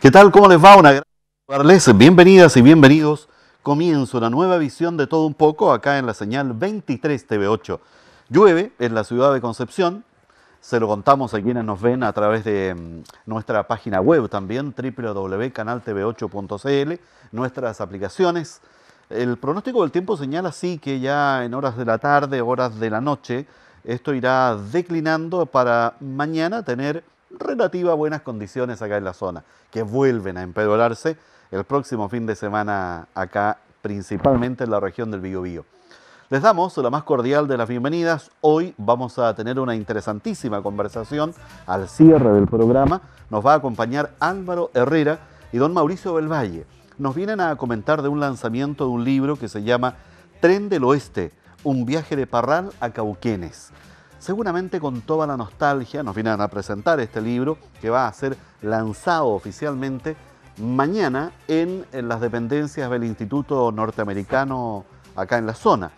¿Qué tal? ¿Cómo les va? Una gran saludarles. Bienvenidas y bienvenidos. Comienza una nueva visión de todo un poco acá en la señal 23 TV8. Llueve en la ciudad de Concepción. Se lo contamos a quienes nos ven a través de mm, nuestra página web también, www.canaltv8.cl, nuestras aplicaciones. El pronóstico del tiempo señala así que ya en horas de la tarde, horas de la noche, esto irá declinando para mañana tener relativa buenas condiciones acá en la zona, que vuelven a empeorarse el próximo fin de semana acá, principalmente en la región del Biobío. Les damos la más cordial de las bienvenidas. Hoy vamos a tener una interesantísima conversación al cierre del programa. Nos va a acompañar Álvaro Herrera y don Mauricio Belvalle. Nos vienen a comentar de un lanzamiento de un libro que se llama Tren del Oeste, un viaje de Parral a Cauquenes seguramente con toda la nostalgia, nos vienen a presentar este libro que va a ser lanzado oficialmente mañana en, las dependencias del Instituto Norteamericano acá en la zona.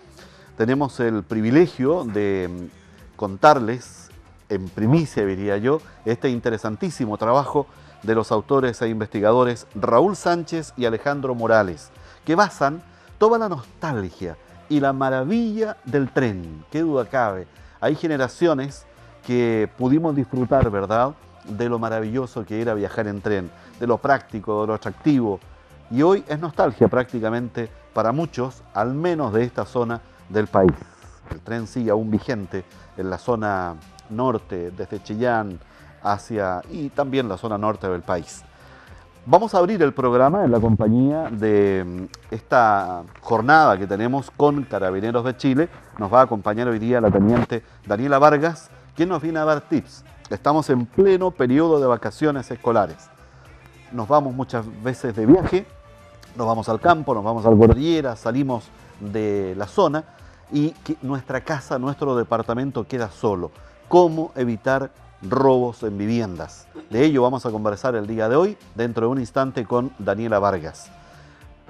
Tenemos el privilegio de mm, contarles en primicia, diría yo, este interesantísimo trabajo de los autores e investigadores Raúl Sánchez y Alejandro Morales, que basan toda la nostalgia y la maravilla del tren, qué duda cabe, hay generaciones que pudimos disfrutar, ¿verdad?, de lo maravilloso que era viajar en tren, de lo práctico, de lo atractivo. Y hoy es nostalgia prácticamente para muchos, al menos de esta zona del país. El tren sigue aún vigente en la zona norte, desde Chillán hacia y también la zona norte del país. Vamos a abrir el programa en la compañía de mm, esta jornada que tenemos con Carabineros de Chile. Nos va a acompañar hoy día la teniente Daniela Vargas, quien nos viene a dar tips. Estamos en pleno periodo de vacaciones escolares. Nos vamos muchas veces de viaje, nos vamos al campo, nos vamos al Cordillera, salimos de la zona y nuestra casa, nuestro departamento queda solo. ¿Cómo evitar robos en viviendas. De ello vamos a conversar el día de hoy, dentro de un instante, con Daniela Vargas.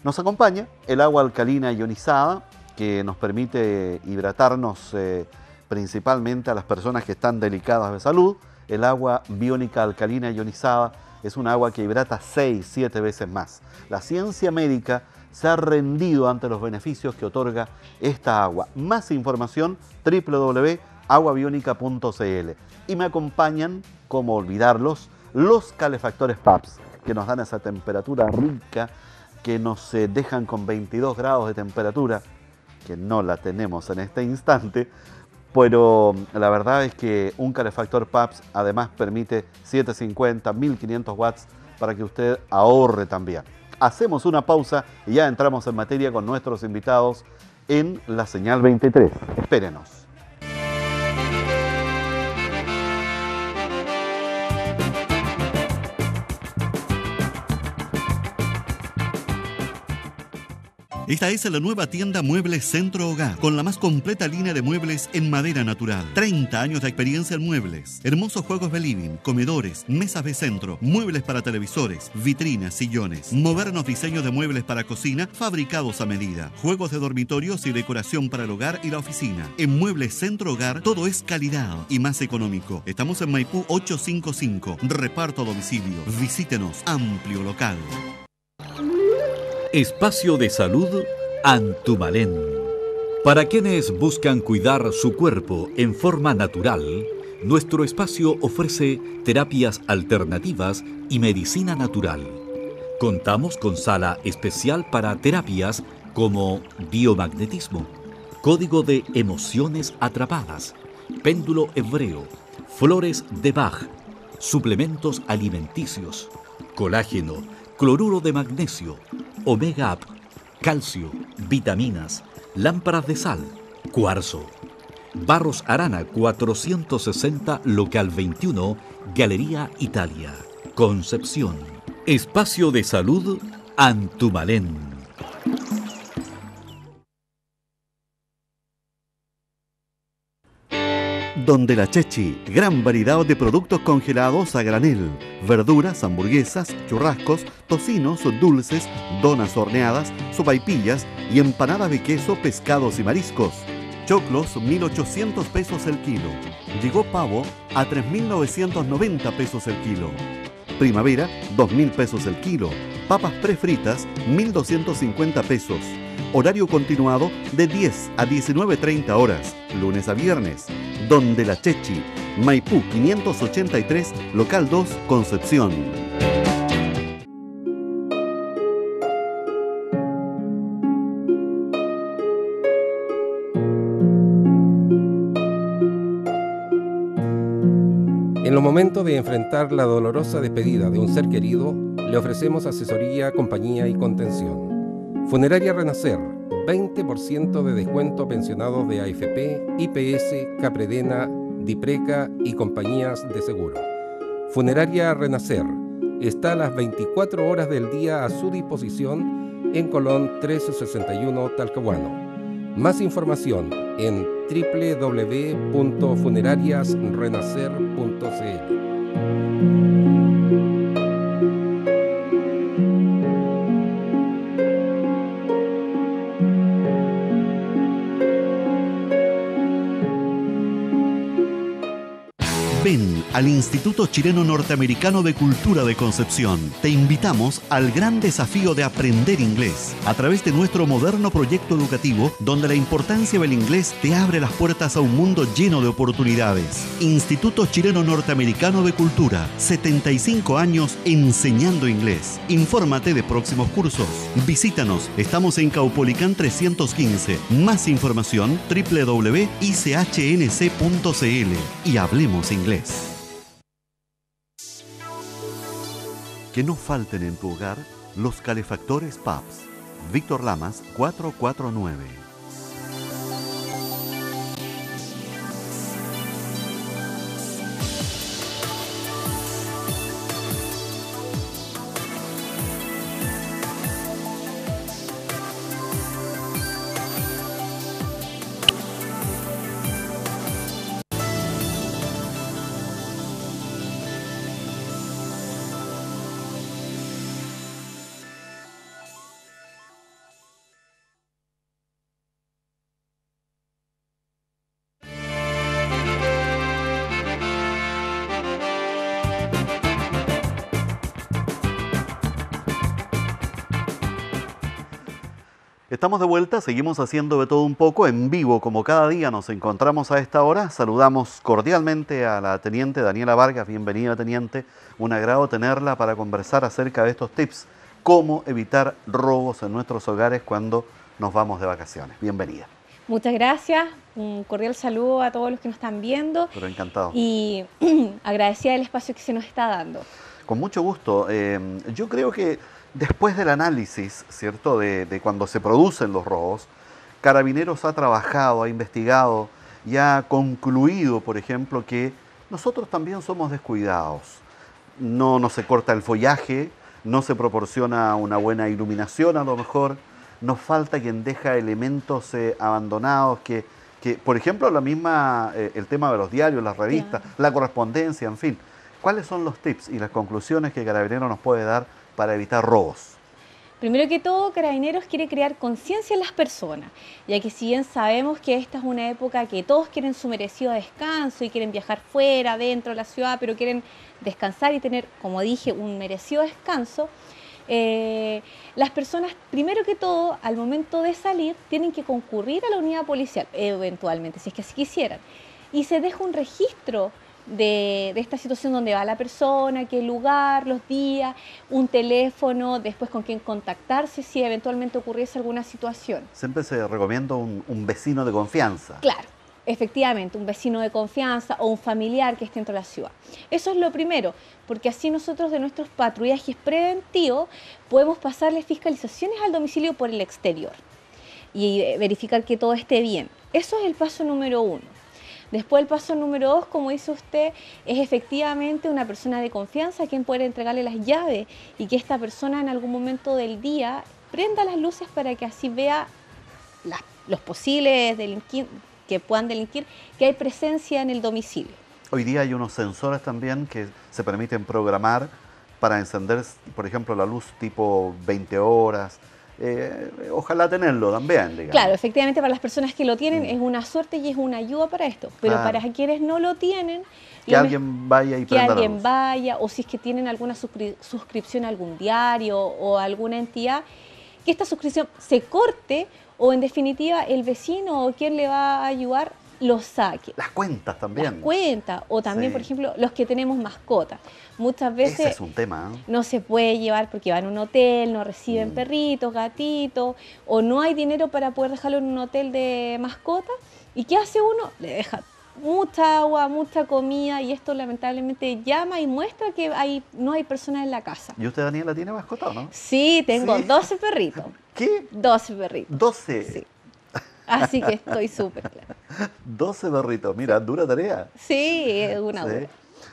Nos acompaña el agua alcalina ionizada, que nos permite hidratarnos eh, principalmente a las personas que están delicadas de salud. El agua biónica alcalina ionizada es un agua que hidrata 6, 7 veces más. La ciencia médica se ha rendido ante los beneficios que otorga esta agua. Más información www.aguabionica.cl y me acompañan, como olvidarlos, los calefactores PAPS, que nos dan esa temperatura rica, que nos dejan con 22 grados de temperatura, que no la tenemos en este instante, pero la verdad es que un calefactor PAPS además permite 750, 1500 watts para que usted ahorre también. Hacemos una pausa y ya entramos en materia con nuestros invitados en la señal 23. Espérenos. Esta es la nueva tienda Muebles Centro Hogar, con la más completa línea de muebles en madera natural. 30 años de experiencia en muebles. Hermosos juegos de living, comedores, mesas de centro, muebles para televisores, vitrinas, sillones. Modernos diseños de muebles para cocina fabricados a medida. Juegos de dormitorios y decoración para el hogar y la oficina. En Muebles Centro Hogar todo es calidad y más económico. Estamos en Maipú 855. Reparto a domicilio. Visítenos. Amplio local. Espacio de Salud Antumalén. Para quienes buscan cuidar su cuerpo en forma natural, nuestro espacio ofrece terapias alternativas y medicina natural. Contamos con sala especial para terapias como biomagnetismo, código de emociones atrapadas, péndulo hebreo, flores de Bach, suplementos alimenticios, colágeno, cloruro de magnesio, omega up, calcio, vitaminas, lámparas de sal, cuarzo. Barros Arana 460, local 21, Galería Italia, Concepción. Espacio de salud Antumalén. Donde la Chechi, gran variedad de productos congelados a granel, verduras, hamburguesas, churrascos, tocinos, dulces, donas horneadas, sopaipillas y empanadas de queso, pescados y mariscos. Choclos, 1.800 pesos el kilo. Llegó pavo a 3.990 pesos el kilo. Primavera, 2.000 pesos el kilo. Papas prefritas, 1.250 pesos. Horario continuado de 10 a 19.30 horas, lunes a viernes. Donde la Chechi, Maipú 583, local 2, Concepción. En los momentos de enfrentar la dolorosa despedida de un ser querido, le ofrecemos asesoría, compañía y contención. Funeraria Renacer, 20% de descuento pensionados de AFP, IPS, Capredena, Dipreca y compañías de seguro. Funeraria Renacer está a las 24 horas del día a su disposición en Colón 1361 Talcahuano. Más información en www.funerariasrenacer.cl. al Instituto Chileno Norteamericano de Cultura de Concepción. Te invitamos al gran desafío de aprender inglés a través de nuestro moderno proyecto educativo donde la importancia del inglés te abre las puertas a un mundo lleno de oportunidades. Instituto Chileno Norteamericano de Cultura, 75 años enseñando inglés. Infórmate de próximos cursos. Visítanos, estamos en Caupolicán 315. Más información www.ichnc.cl y hablemos inglés. Que no falten en tu hogar los calefactores PAPS. Víctor Lamas 449. Estamos de vuelta, seguimos haciendo de todo un poco en vivo, como cada día nos encontramos a esta hora. Saludamos cordialmente a la teniente Daniela Vargas, bienvenida teniente, un agrado tenerla para conversar acerca de estos tips, cómo evitar robos en nuestros hogares cuando nos vamos de vacaciones. Bienvenida. Muchas gracias, un cordial saludo a todos los que nos están viendo. Pero encantado. Y agradecida el espacio que se nos está dando. Con mucho gusto. Eh, yo creo que después del análisis, ¿cierto?, de, de, cuando se producen los robos, Carabineros ha trabajado, ha investigado y ha concluido, por ejemplo, que nosotros también somos descuidados. No, no se corta el follaje, no se proporciona una buena iluminación a lo mejor, nos falta quien deja elementos eh, abandonados que, que, por ejemplo, la misma, eh, el tema de los diarios, las revistas, la correspondencia, en fin. ¿Cuáles son los tips y las conclusiones que Carabineros nos puede dar para evitar robos? Primero que todo, Carabineros quiere crear conciencia en las personas, ya que si bien sabemos que esta es una época que todos quieren su merecido descanso y quieren viajar fuera, dentro de la ciudad, pero quieren descansar y tener, como dije, un merecido descanso, eh, las personas, primero que todo, al momento de salir, tienen que concurrir a la unidad policial, eventualmente, si es que así quisieran, y se deja un registro de, de, esta situación donde va la persona, qué lugar, los días, un teléfono, después con quién contactarse si eventualmente ocurriese alguna situación. Siempre se recomienda un, un vecino de confianza. Claro, efectivamente, un vecino de confianza o un familiar que esté dentro de la ciudad. Eso es lo primero, porque así nosotros de nuestros patrullajes preventivos podemos pasarle fiscalizaciones al domicilio por el exterior y verificar que todo esté bien. Eso es el paso número uno. Después el paso número dos, como dice usted, es efectivamente una persona de confianza a quien puede entregarle las llaves y que esta persona en algún momento del día prenda las luces para que así vea los posibles que puedan delinquir, que hay presencia en el domicilio. Hoy día hay unos sensores también que se permiten programar para encender, por ejemplo, la luz tipo 20 horas, eh, ojalá tenerlo también, digamos. Claro, efectivamente para las personas que lo tienen Mm. es una suerte y es una ayuda para esto, pero Claro. para quienes no lo tienen, Que alguien vaya y que alguien luz. vaya o si es que tienen alguna suscri- suscripción a algún diario o alguna entidad, que esta suscripción se corte o en definitiva el vecino o quien le va a ayudar lo saque. Las cuentas también. Las cuentas o también, Sí. por ejemplo, los que tenemos mascotas. Muchas veces Ese es un tema. ¿eh? no se puede llevar porque van a un hotel, no reciben Mm. perritos, gatitos, o no hay dinero para poder dejarlo en un hotel de mascotas. ¿Y qué hace uno? Le deja mucha agua, mucha comida y esto lamentablemente llama y muestra que hay, no hay personas en la casa. ¿Y usted, Daniela, tiene mascota o no? Sí, tengo Sí. 12 perritos. ¿Qué? 12 perritos. 12. Sí. Así que estoy súper clara. 12 perritos. Mira, dura tarea. Sí, es una Sí. dura.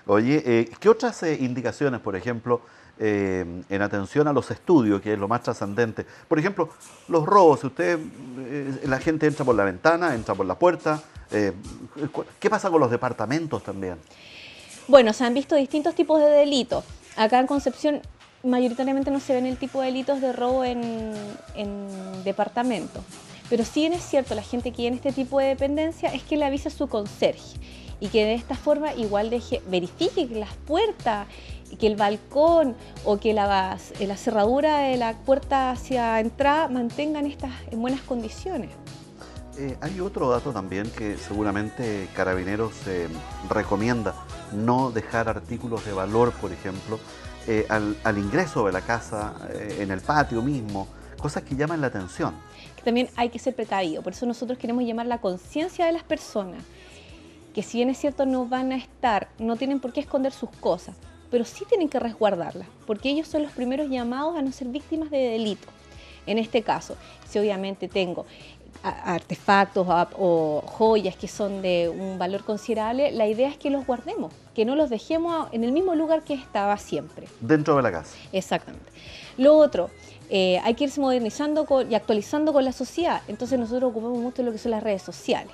Oye, eh, ¿qué otras eh, indicaciones, por ejemplo, eh, en atención a los estudios, que es lo más trascendente? Por ejemplo, los robos. Si usted, la gente entra por la ventana, entra por la puerta. ¿Qué pasa con los departamentos también? Bueno, se han visto distintos tipos de delitos. Acá en Concepción mayoritariamente no se ven el tipo de delitos de robo en, en departamento. Pero sí bien es cierto, la gente que tiene este tipo de dependencia es que le avisa a su conserje y que de esta forma igual deje, verifique que las puertas, que el balcón o que la, la cerradura de la puerta hacia entrada mantengan estas en buenas condiciones. Eh, hay otro dato también que seguramente Carabineros eh, recomienda, no dejar artículos de valor, por ejemplo, eh, al, al ingreso de la casa, eh, en el patio mismo, cosas que llaman la atención. que también hay que ser precavido. Por eso nosotros queremos llamar la conciencia de las personas, que si bien es cierto no van a estar, no tienen por qué esconder sus cosas, pero sí tienen que resguardarlas, porque ellos son los primeros llamados a no ser víctimas de delito. En este caso, si obviamente tengo artefactos o joyas que son de un valor considerable, la idea es que los guardemos, que no los dejemos en el mismo lugar que estaba siempre. Dentro de la casa. Exactamente. Lo otro, eh, hay que irse modernizando con- y actualizando con la sociedad. Entonces nosotros ocupamos mucho lo que son las redes sociales.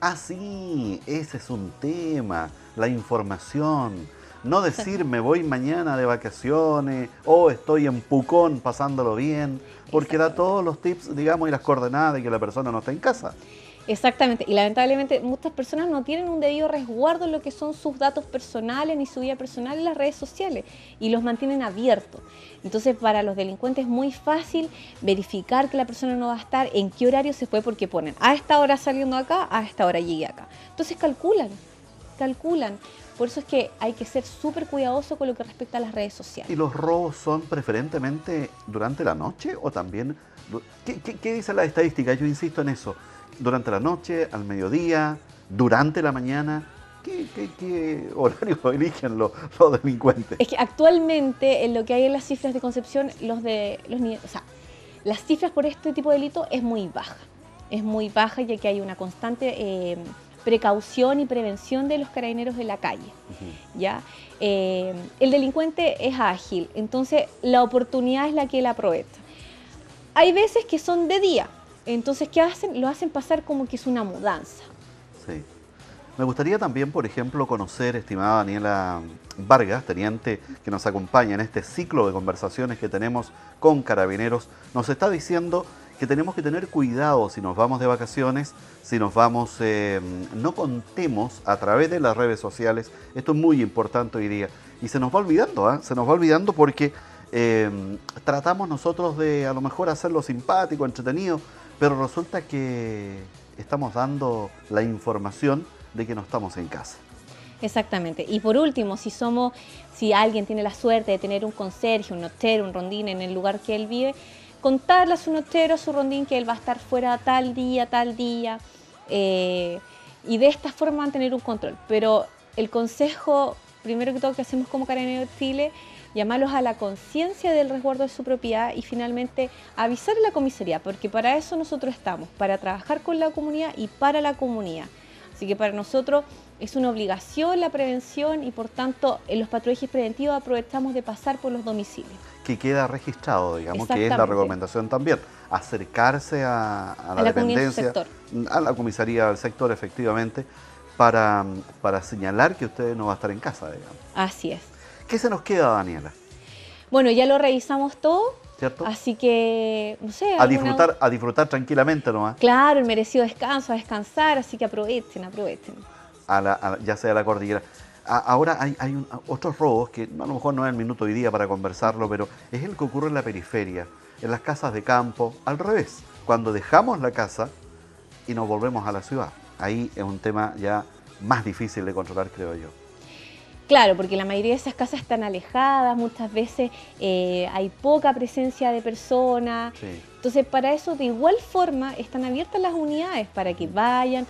Ah, sí, ese es un tema, la información. No decir me voy mañana de vacaciones o estoy en Pucón pasándolo bien, porque da todos los tips, digamos, y las coordenadas de que la persona no está en casa. Exactamente. Y lamentablemente muchas personas no tienen un debido resguardo en lo que son sus datos personales ni su vida personal en las redes sociales y los mantienen abiertos. Entonces para los delincuentes es muy fácil verificar que la persona no va a estar, en qué horario se fue, porque ponen a esta hora saliendo acá, a esta hora llegué acá. Entonces calculan, calculan. Por eso es que hay que ser súper cuidadoso con lo que respecta a las redes sociales. ¿Y los robos son preferentemente durante la noche o también... du- ¿Qué, qué, qué dice la estadística? Yo insisto en eso. ¿Durante la noche, al mediodía, durante la mañana? ¿Qué, qué- qué horario eligen los, los delincuentes? Es que actualmente en lo que hay en las cifras de Concepción, los de los ni- o sea, las cifras por este tipo de delito es muy baja. Es muy baja ya que hay una constante eh, precaución y prevención de los carabineros en la calle. ¿ya? Eh, el delincuente es ágil, entonces la oportunidad es la que él aprovecha. Hay veces que son de día, entonces ¿qué hacen? Lo hacen pasar como que es una mudanza. Sí. Me gustaría también, por ejemplo, conocer, estimada Daniela Vargas, teniente que nos acompaña en este ciclo de conversaciones que tenemos con carabineros, nos está diciendo que tenemos que tener cuidado si nos vamos de vacaciones, si nos vamos, eh, no contemos a través de las redes sociales, esto es muy importante hoy día, y se nos va olvidando, ¿ah? se nos va olvidando porque eh, tratamos nosotros de a lo mejor hacerlo simpático, entretenido, pero resulta que estamos dando la información de que no estamos en casa. Exactamente. Y por último, si somos, si alguien tiene la suerte de tener un conserje, un notero, un rondín en el lugar que él vive, contarle a su notero, a su rondín que él va a estar fuera tal día, tal día, eh, y de esta forma mantener un control. Pero el consejo, primero que todo que hacemos como Carabinero de Chile, llamarlos a la conciencia del resguardo de su propiedad y finalmente avisar a la comisaría, porque para eso nosotros estamos, para trabajar con la comunidad y para la comunidad. Así que para nosotros es una obligación la prevención y por tanto en los patrullajes preventivos aprovechamos de pasar por los domicilios. Que queda registrado, digamos, que es la recomendación también. Acercarse a, a la A la dependencia, a la comisaría del sector, efectivamente, para, para señalar que usted no va a estar en casa, digamos. Así es. ¿Qué se nos queda, Daniela? Bueno, ya lo revisamos todo. ¿cierto? Así que, no sé. A alguna- disfrutar, a disfrutar tranquilamente nomás, Claro, el merecido descanso, a descansar, así que aprovechen, aprovechen. a la- a ya sea la cordillera. A- ahora hay, hay un- otros robos que a lo mejor no es el minuto hoy día para conversarlo, pero es el que ocurre en la periferia, en las casas de campo, al revés. Cuando dejamos la casa y nos volvemos a la ciudad. Ahí es un tema ya más difícil de controlar, creo yo. Claro, porque la mayoría de esas casas están alejadas, muchas veces eh, hay poca presencia de personas. Sí. Entonces, para eso, de igual forma, están abiertas las unidades para que vayan,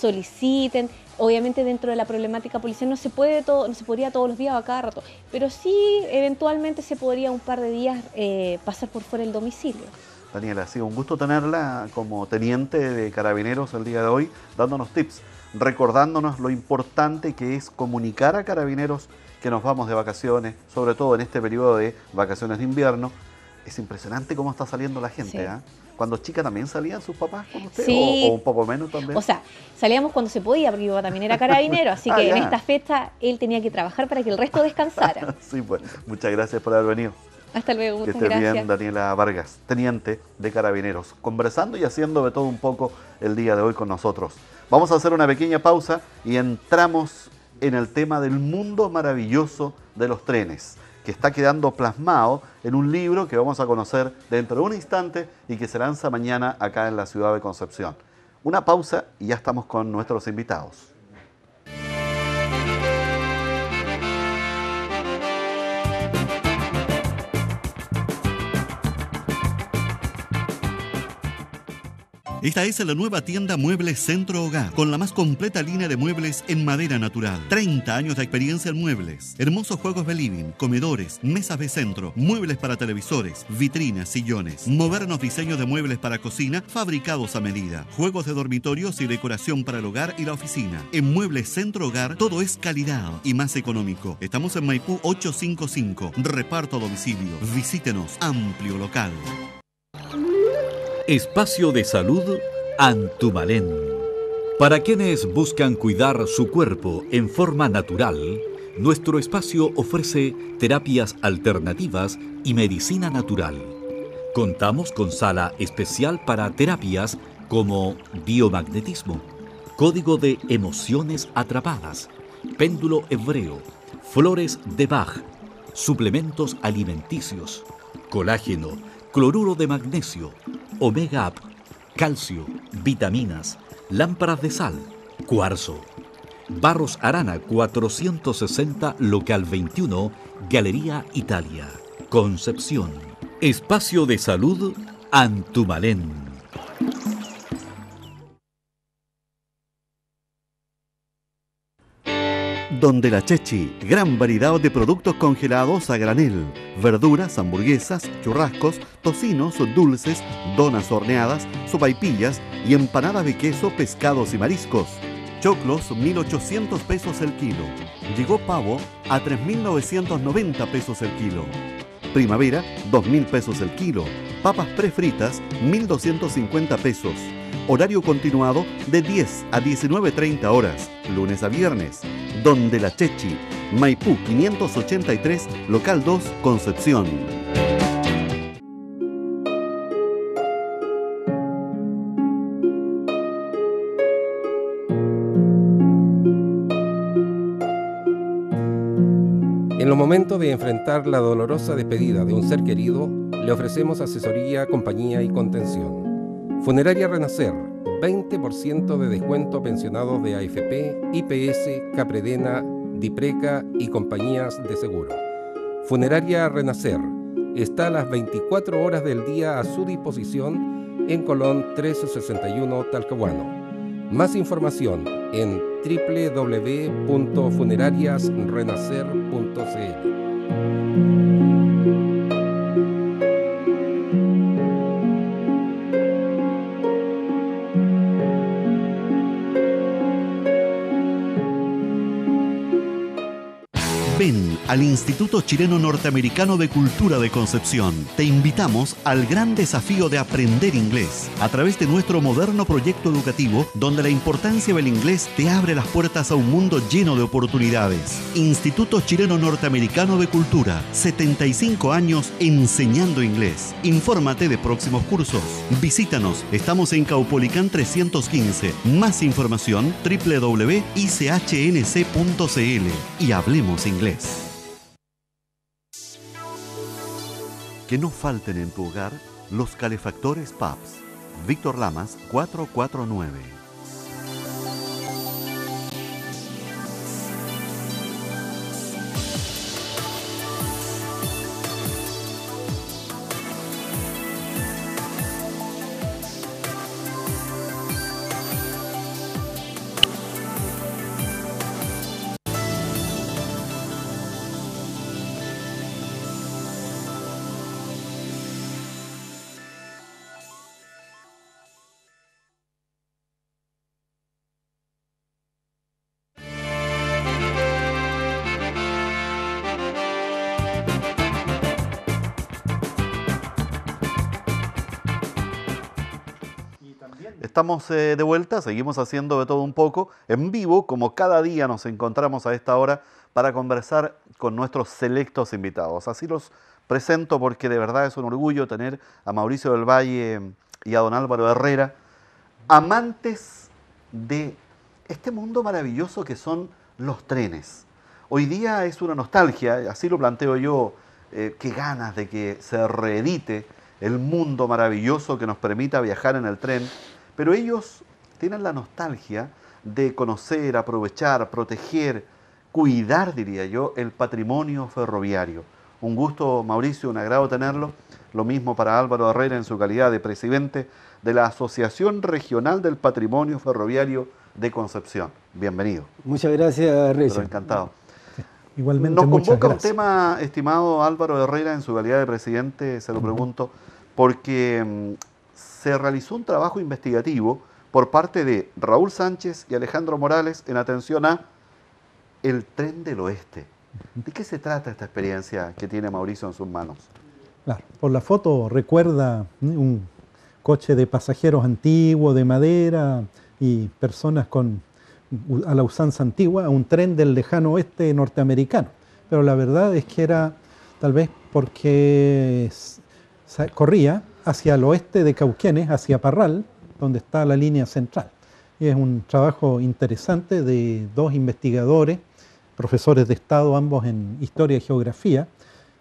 soliciten. Obviamente, dentro de la problemática policial no se puede todo, no se podría todos los días o a cada rato, pero sí, eventualmente se podría un par de días eh, pasar por fuera del domicilio. Daniela, ha sido un gusto tenerla como teniente de carabineros el día de hoy, dándonos tips, recordándonos lo importante que es comunicar a carabineros que nos vamos de vacaciones, sobre todo en este periodo de vacaciones de invierno. Es impresionante cómo está saliendo la gente. Sí. ¿ah? Cuando chica también salían sus papás con usted, Sí. o, o un poco menos también. O sea, salíamos cuando se podía, porque mi papá también era carabinero, así Ah, que en esta fecha él tenía que trabajar para que el resto descansara. sí, pues, muchas gracias por haber venido. Hasta luego, Que muchas esté gracias. bien, Daniela Vargas, teniente de Carabineros, conversando y haciendo de todo un poco el día de hoy con nosotros. Vamos a hacer una pequeña pausa y entramos en el tema del mundo maravilloso de los trenes, que está quedando plasmado en un libro que vamos a conocer dentro de un instante y que se lanza mañana acá en la ciudad de Concepción. Una pausa y ya estamos con nuestros invitados. Esta es la nueva tienda Muebles Centro Hogar, con la más completa línea de muebles en madera natural. 30 años de experiencia en muebles. Hermosos juegos de living, comedores, mesas de centro, muebles para televisores, vitrinas, sillones. Modernos diseños de muebles para cocina fabricados a medida. Juegos de dormitorios y decoración para el hogar y la oficina. En Muebles Centro Hogar todo es calidad y más económico. Estamos en Maipú 855. Reparto a domicilio. Visítenos. Amplio local. Espacio de salud Antumalén. Para quienes buscan cuidar su cuerpo en forma natural, nuestro espacio ofrece terapias alternativas y medicina natural. Contamos con sala especial para terapias como biomagnetismo, código de emociones atrapadas, péndulo hebreo, flores de Bach, suplementos alimenticios, colágeno, cloruro de magnesio, omega up, calcio, vitaminas, lámparas de sal, cuarzo. Barros Arana 460 Local 21, Galería Italia, Concepción. Espacio de salud Antumalén. Donde la Chechi, gran variedad de productos congelados a granel, verduras, hamburguesas, churrascos, tocinos, dulces, donas horneadas, sopaipillas y empanadas de queso, pescados y mariscos. Choclos, 1.800 pesos el kilo. Llegó pavo a 3.990 pesos el kilo. Primavera, 2.000 pesos el kilo. Papas prefritas, 1.250 pesos. Horario continuado de 10 a 19.30 horas, lunes a viernes. Donde la Chechi, Maipú 583, local 2, Concepción. En los momentos de enfrentar la dolorosa despedida de un ser querido, le ofrecemos asesoría, compañía y contención. Funeraria Renacer, 20% de descuento pensionados de AFP, IPS, Capredena, Dipreca y compañías de seguro. Funeraria Renacer está a las 24 horas del día a su disposición en Colón 1361 Talcahuano. Más información en www.funerariasrenacer.cl. al Instituto Chileno Norteamericano de Cultura de Concepción. Te invitamos al gran desafío de aprender inglés a través de nuestro moderno proyecto educativo donde la importancia del inglés te abre las puertas a un mundo lleno de oportunidades. Instituto Chileno Norteamericano de Cultura, 75 años enseñando inglés. Infórmate de próximos cursos. Visítanos, estamos en Caupolicán 315. Más información www.ichnc.cl y hablemos inglés. Que no falten en tu hogar los calefactores PAPS. Víctor Lamas 449. Estamos eh, de vuelta, seguimos haciendo de todo un poco en vivo, como cada día nos encontramos a esta hora para conversar con nuestros selectos invitados. Así los presento porque de verdad es un orgullo tener a Mauricio del Valle y a don Álvaro Herrera, amantes de este mundo maravilloso que son los trenes. Hoy día es una nostalgia, así lo planteo yo, eh, qué ganas de que se reedite el mundo maravilloso que nos permita viajar en el tren pero ellos tienen la nostalgia de conocer, aprovechar, proteger, cuidar, diría yo, el patrimonio ferroviario. Un gusto, Mauricio, un agrado tenerlo. Lo mismo para Álvaro Herrera en su calidad de presidente de la Asociación Regional del Patrimonio Ferroviario de Concepción. Bienvenido. Muchas gracias, Reyes. encantado. Igualmente, Nos convoca un tema, estimado Álvaro Herrera, en su calidad de presidente, se lo pregunto, porque mm, se realizó un trabajo investigativo por parte de Raúl Sánchez y Alejandro Morales en atención a el tren del oeste. ¿De qué se trata esta experiencia que tiene Mauricio en sus manos? Claro, por la foto recuerda un coche de pasajeros antiguo, de madera y personas con a la usanza antigua, un tren del lejano oeste norteamericano. Pero la verdad es que era tal vez porque corría hacia el oeste de Cauquenes, hacia Parral, donde está la línea central. Es un trabajo interesante de dos investigadores, profesores de Estado, ambos en Historia y Geografía,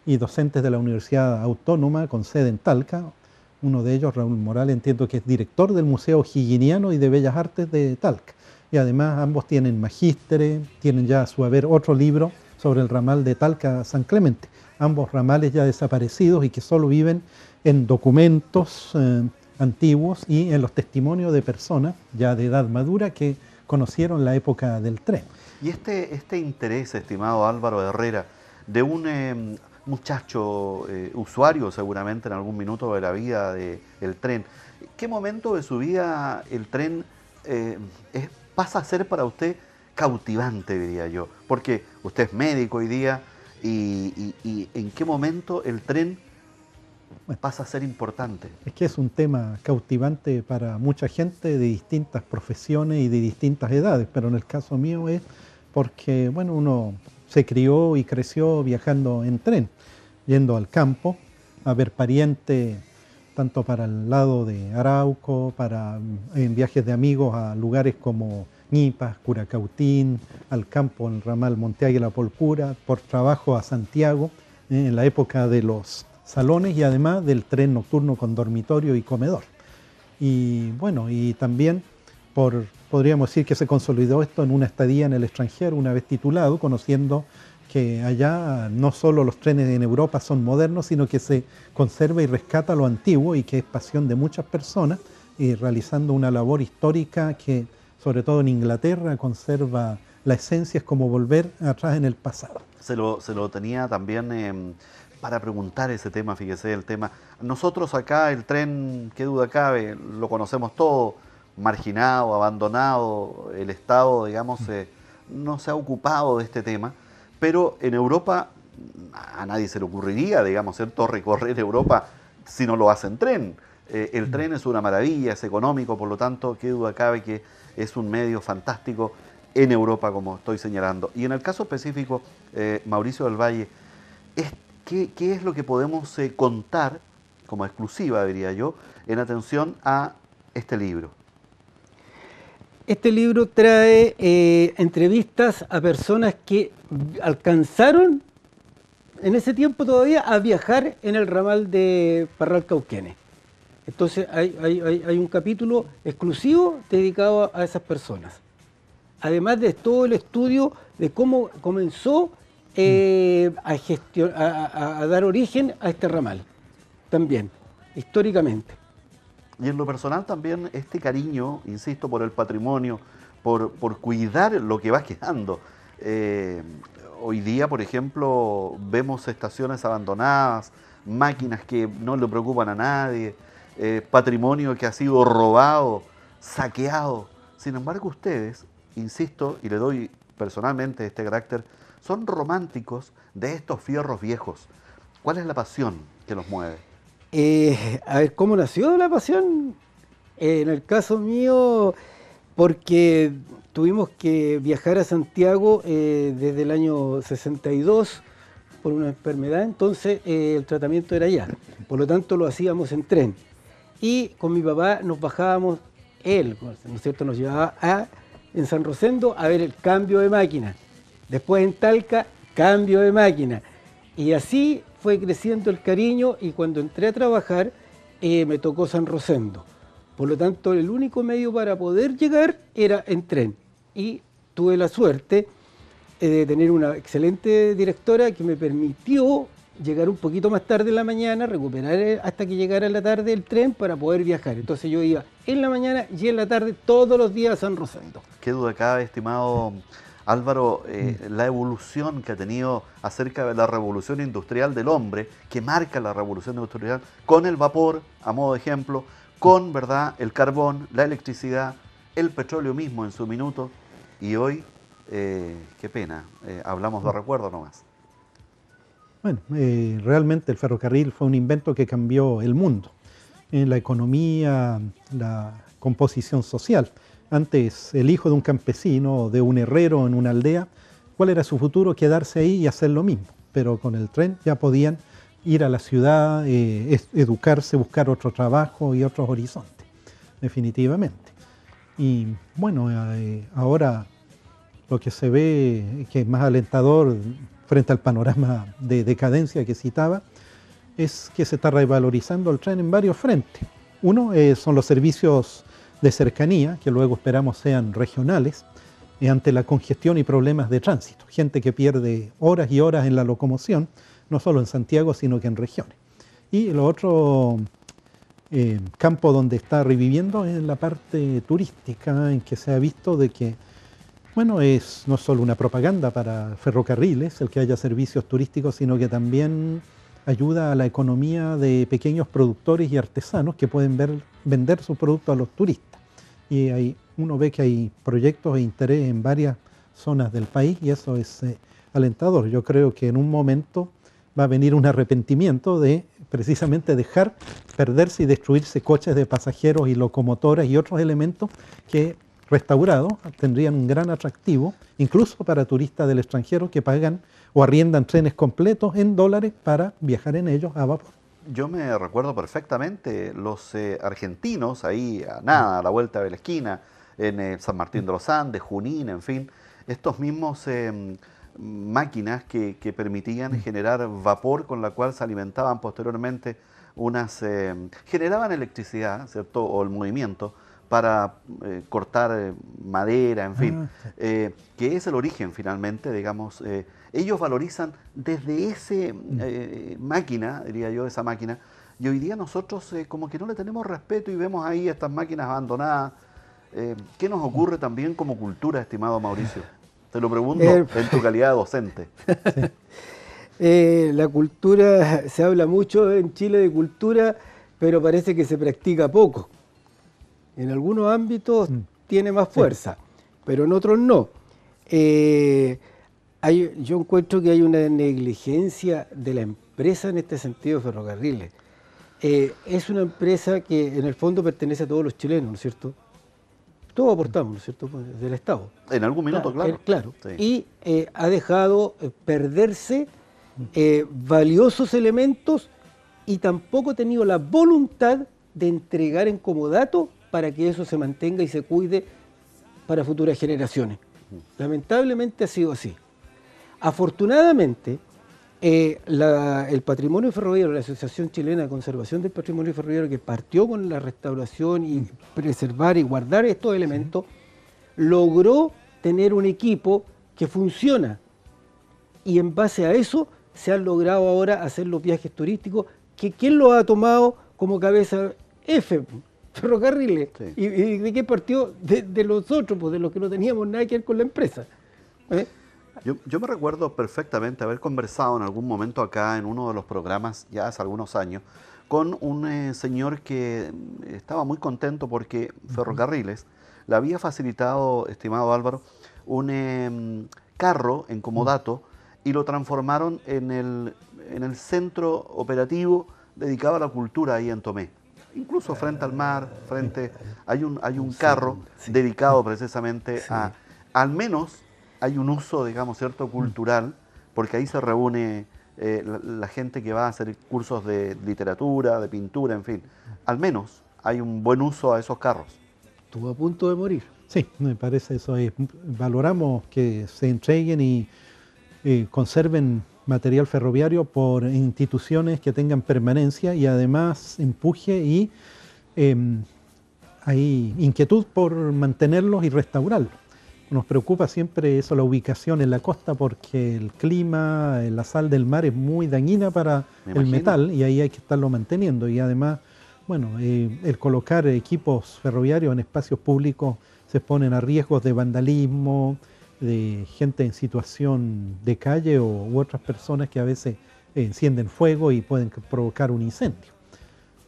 y docentes de la Universidad Autónoma con sede en Talca. Uno de ellos, Raúl Morales, entiendo que es director del Museo Higginiano y de Bellas Artes de Talca. Y además ambos tienen magísteres, tienen ya a su haber otro libro sobre el ramal de Talca-San Clemente. Ambos ramales ya desaparecidos y que solo viven en documentos eh, antiguos y en los testimonios de personas ya de edad madura que conocieron la época del tren. Y este, este interés, estimado Álvaro Herrera, de un em, muchacho eh, usuario seguramente en algún minuto de la vida del tren, ¿qué momento de su vida el tren eh, pasa a ser para usted cautivante, diría yo? Porque usted es médico hoy día y en qué momento el tren pasa a ser importante. Es que es un tema cautivante para mucha gente de distintas profesiones y de distintas edades, pero en el caso mío es porque, bueno, uno se crió y creció viajando en tren, yendo al campo a ver parientes, tanto para el lado de Arauco, para en viajes de amigos a lugares como Ñipas, Curacautín, al campo en el ramal Monte la Polcura, por trabajo a Santiago, eh, en la época de los salones y además del tren nocturno con dormitorio y comedor. Y bueno, y también por, podríamos decir que se consolidó esto en una estadía en el extranjero, una vez titulado, conociendo que allá no solo los trenes en Europa son modernos, sino que se conserva y rescata lo antiguo y que es pasión de muchas personas, y realizando una labor histórica que, sobre todo en Inglaterra, conserva la esencia, es como volver atrás en el pasado. Se lo, se lo tenía también... Em, para preguntar ese tema, fíjese el tema. Nosotros acá el tren, qué duda cabe, lo conocemos todo, marginado, abandonado, el Estado, digamos, eh, no se ha ocupado de este tema, pero en Europa a nadie se le ocurriría, digamos, ¿cierto?, recorrer Europa si no lo hace en tren. Eh, el tren es una maravilla, es económico, por lo tanto, qué duda cabe que es un medio fantástico en Europa, como estoy señalando. Y en el caso específico, eh, Mauricio del Valle, ¿qué, es lo que podemos eh, contar como exclusiva, diría yo, en atención a este libro? Este libro trae entrevistas a personas que alcanzaron en ese tiempo todavía a viajar en el ramal de Parral Cauquenes. Entonces hay, un capítulo exclusivo dedicado a esas personas. Además de todo el estudio de cómo comenzó eh, a, a, dar origen a este ramal, también, históricamente. Y en lo personal también este cariño, insisto, por el patrimonio, por, cuidar lo que va quedando. Eh, hoy día, por ejemplo, vemos estaciones abandonadas, máquinas que no le preocupan a nadie, eh, patrimonio que ha sido robado, saqueado. Sin embargo, ustedes, insisto, y le doy personalmente este carácter, son románticos de estos fierros viejos. ¿Cuál es la pasión que los mueve? Eh, a ver, ¿cómo nació la pasión? en el caso mío, porque tuvimos que viajar a Santiago eh, desde el año 62 por una enfermedad, entonces el tratamiento era allá. Por lo tanto, lo hacíamos en tren y con mi papá nos bajábamos, él, ¿no es cierto?, nos llevaba a, en San Rosendo a ver el cambio de máquina. Después en Talca, cambio de máquina. Y así fue creciendo el cariño y cuando entré a trabajar eh, me tocó San Rosendo. Por lo tanto, el único medio para poder llegar era en tren. Y tuve la suerte eh, de tener una excelente directora que me permitió llegar un poquito más tarde en la mañana, recuperar eh, hasta que llegara la tarde el tren para poder viajar. Entonces yo iba en la mañana y en la tarde todos los días a San Rosendo. Qué duda cabe, estimado Álvaro, eh, mm. la evolución que ha tenido acerca de la revolución industrial del hombre, que marca la revolución industrial, con el vapor, a modo de ejemplo, con ¿verdad? el carbón, la electricidad, el petróleo mismo en su minuto, y hoy, eh, qué pena, hablamos de mm. recuerdo nomás. Bueno, eh, realmente el ferrocarril fue un invento que cambió el mundo, en la economía, la composición social. Antes, el hijo de un campesino, de un herrero en una aldea, ¿cuál era su futuro? Quedarse ahí y hacer lo mismo. Pero con el tren ya podían ir a la ciudad, eh, educarse, buscar otro trabajo y otros horizontes, definitivamente. Y bueno, eh, ahora lo que se ve que es más alentador frente al panorama de decadencia que citaba, es que se está revalorizando el tren en varios frentes. Uno eh, son los servicios de cercanía, que luego esperamos sean regionales, eh, ante la congestión y problemas de tránsito. Gente que pierde horas y horas en la locomoción, no solo en Santiago, sino que en regiones. Y el otro eh, campo donde está reviviendo es la parte turística, en que se ha visto de que bueno, es no solo una propaganda para ferrocarriles, el que haya servicios turísticos, sino que también ayuda a la economía de pequeños productores y artesanos que pueden vender su producto a los turistas. Y ahí uno ve que hay proyectos e interés en varias zonas del país y eso es eh, alentador. Yo creo que en un momento va a venir un arrepentimiento de precisamente dejar perderse y destruirse coches de pasajeros y locomotoras y otros elementos que restaurados tendrían un gran atractivo, incluso para turistas del extranjero que pagan o arriendan trenes completos en dólares para viajar en ellos a vapor. Yo me recuerdo perfectamente los eh, argentinos ahí a nada, a la vuelta de la esquina, en eh, San Martín de los Andes, Junín, en fin, estos mismos em, máquinas que, permitían mm. generar vapor con la cual se alimentaban posteriormente unas, em, generaban electricidad, ¿cierto? O el movimiento para eh, cortar eh, madera, en fin, ah, eh, que es el origen finalmente, digamos. ellos valorizan desde esa mm. máquina, diría yo, esa máquina, y hoy día nosotros como que no le tenemos respeto y vemos ahí estas máquinas abandonadas. ¿Qué nos ocurre también como cultura, estimado Mauricio? Te lo pregunto en tu calidad de docente. la cultura, se habla mucho en Chile de cultura, pero parece que se practica poco. En algunos ámbitos mm. tiene más fuerza, pero en otros no. Eh, Hay, yo encuentro que hay una negligencia de la empresa en este sentido de ferrocarriles. Eh, es una empresa que en el fondo pertenece a todos los chilenos, ¿no es cierto? Todos aportamos, ¿no es cierto?, pues, del Estado. En algún minuto, claro. claro. Sí. Y eh, ha dejado perderse eh, valiosos elementos y tampoco ha tenido la voluntad de entregar en comodato para que eso se mantenga y se cuide para futuras generaciones. Lamentablemente ha sido así. Afortunadamente, eh, la- el patrimonio ferroviario, la Asociación Chilena de Conservación del Patrimonio Ferroviario, que partió con la restauración y preservar y guardar estos elementos, logró tener un equipo que funciona. Y en base a eso se han logrado ahora hacer los viajes turísticos, que ¿quién lo ha tomado como cabeza F? Ferrocarriles. Sí. ¿Y, y de qué partió? De, de los otros, pues de los que no teníamos nada que ver con la empresa. ¿Eh? Yo, yo me recuerdo perfectamente haber conversado en algún momento acá en uno de los programas, ya hace algunos años, con un eh, señor que estaba muy contento porque Ferrocarriles le había facilitado, estimado Álvaro, un em, carro en comodato y lo transformaron en el, en el centro operativo dedicado a la cultura ahí en Tomé. Incluso frente al mar, frente hay un, hay un carro dedicado precisamente a, al menos hay un uso, digamos, cierto, cultural, porque ahí se reúne eh, la, la gente que va a hacer cursos de literatura, de pintura, en fin. Al menos hay un buen uso a esos carros. Estuvo a punto de morir. Sí, me parece eso. es- valoramos que se entreguen y eh, conserven material ferroviario por instituciones que tengan permanencia y además empuje y em, hay inquietud por mantenerlos y restaurarlos. Nos preocupa siempre eso, la ubicación en la costa, porque el clima, eh, la sal del mar es muy dañina para Me el imagino. metal y ahí hay que estarlo manteniendo. Y además, bueno, eh, el colocar equipos ferroviarios en espacios públicos se exponen a riesgos de vandalismo, de gente en situación de calle o, u otras personas que a veces encienden fuego y pueden provocar un incendio.